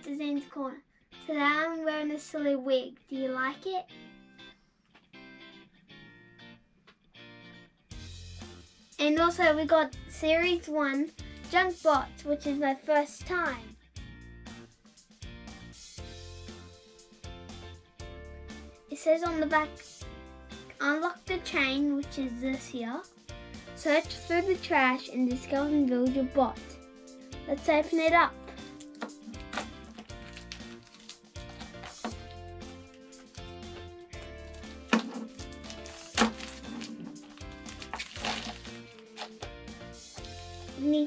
Zane's corner. Today I'm wearing a silly wig. Do you like it? And also we got series one junk bots, which is my first time. It says on the back, unlock the chain, which is this here. Search through the trash and discover and build your bot. Let's open it up.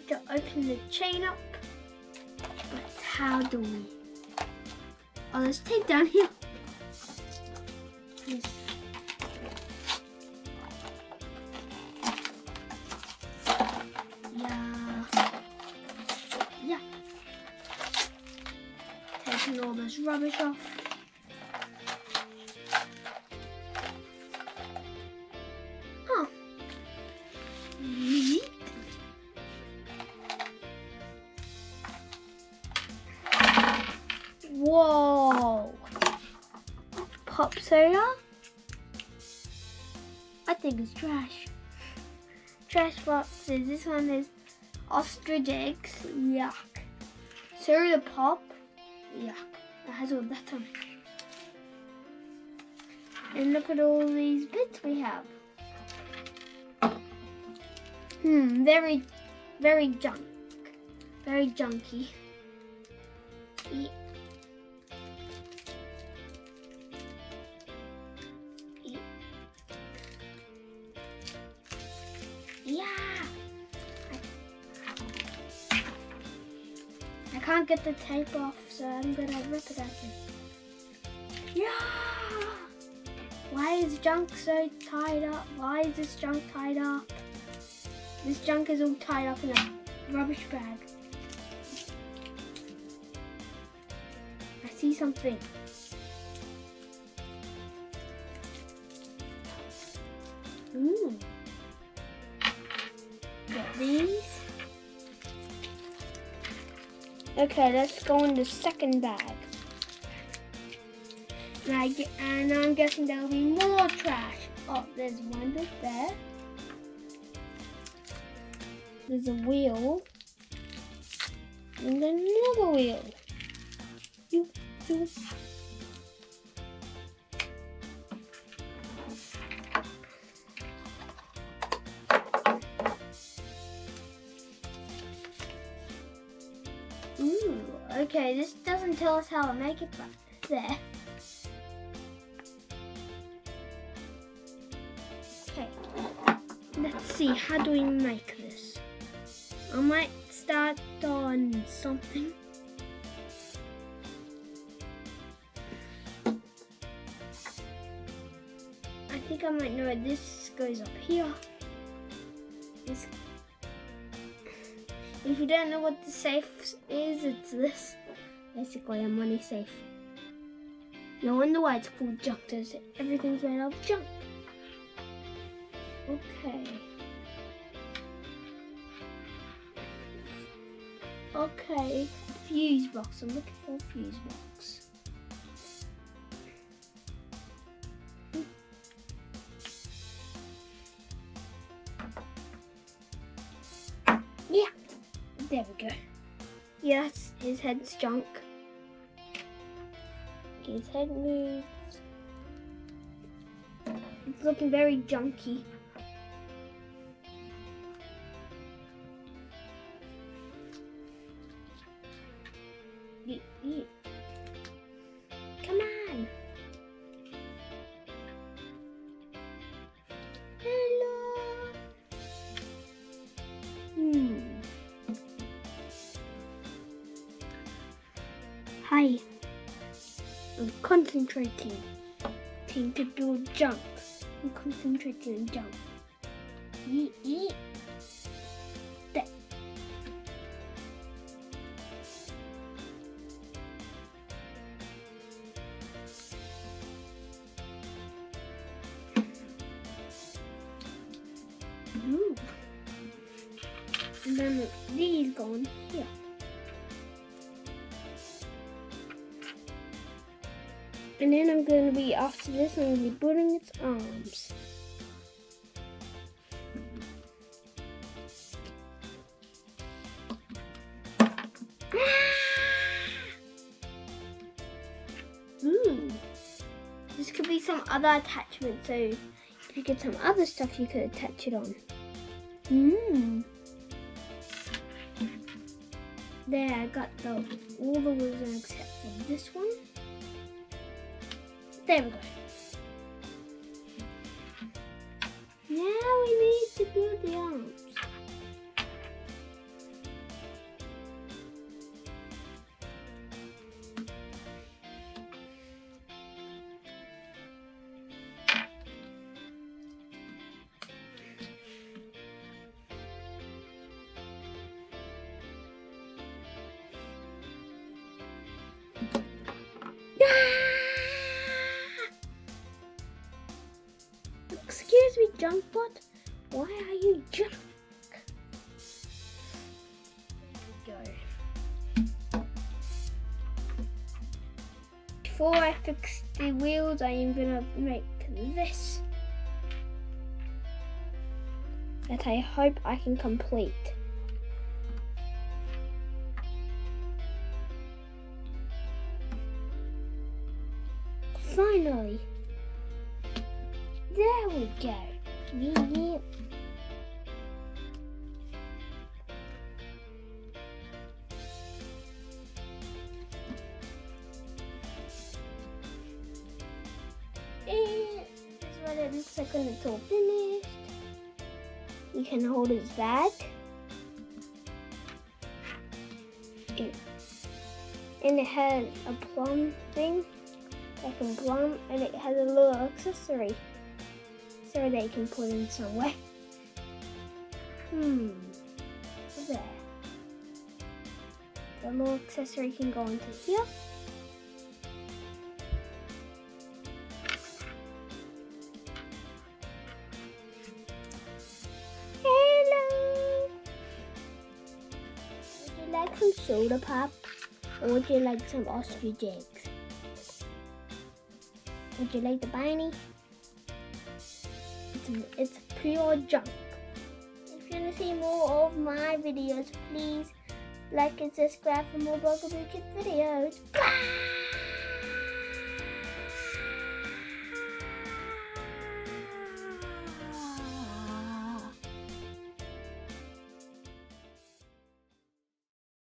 To open the chain up. But how do we? Oh, let's take down here. Yeah. Yeah. Taking all this rubbish off. Whoa. Pop soda? I think it's trash. Trash boxes. This one is ostrich eggs. Yuck. Soda pop. Yuck. It has all that on it. And look at all these bits we have. Hmm, very, very junk. Very junky. Can't get the tape off, so I'm gonna rip it you. Yeah. Why is junk so tied up? Why is this junk tied up? This junk is all tied up in a rubbish bag. I see something. Okay, let's go in the second bag. And, I get, and I'm guessing there'll be more trash. Oh, there's one bit there. There's a wheel. And another wheel. You, you. Okay, this doesn't tell us how to make it, but there. Okay, let's see, how do we make this? I might start on something. I think I might know this goes up here. If you don't know what the safe is, it's this. Basically a money safe. No wonder why it's called junk, does? Everything's made out of junk. Okay. Okay, fuse box. I'm looking for a fuse box. There we go. Yes, his head's junk. His head moves. It's looking very junky. Ye- Hi. I'm concentrating. Team to do jump. I'm concentrating on jump. Yeet, yeet. Ooh. And then these go on here. And then I'm going to be, after this, I'm going to be building its arms. Ooh. This could be some other attachment, so if you get some other stuff, you could attach it on. Mmm. There, I got the all the wheels except for this one. There. Now we need to build the arms. Junkbot. Why are you junk? Before I fix the wheels, I am gonna make this that I hope I can complete. Finally. There we go. Me, And this is what it looks like when it's all finished. You can hold his bag. And it has a plum thing, like a plum, and it has a little accessory so they can put in somewhere. Hmm, there. The little accessory can go into here. Hello! Would you like some soda pop? Or would you like some ostrich eggs? Would you like the bunny? It's, pure junk. If you want to see more of my videos, please like and subscribe for more Buggle Boo Kids videos. Bye!